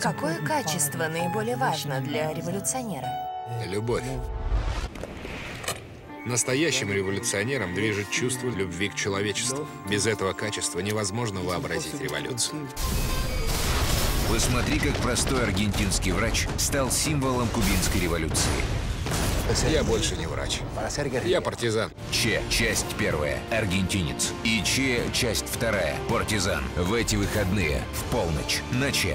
Какое качество наиболее важно для революционера? Любовь. Настоящим революционером движет чувство любви к человечеству. Без этого качества невозможно вообразить революцию. Посмотри, как простой аргентинский врач стал символом кубинской революции. Я больше не врач. Я партизан. Че, часть первая, аргентинец. И Че, часть вторая, партизан. В эти выходные, в полночь, на Че.